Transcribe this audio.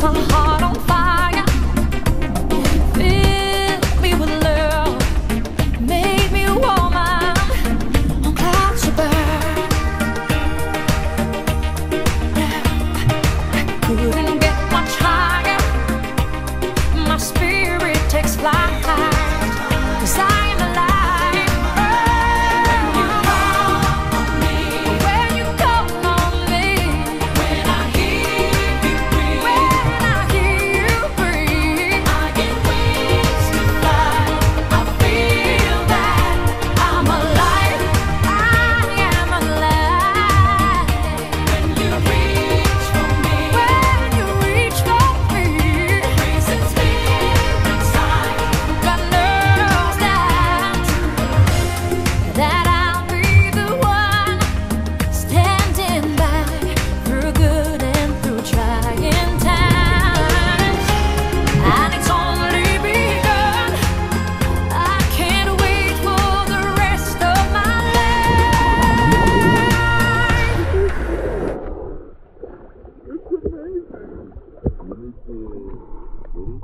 come home. ừ, đúng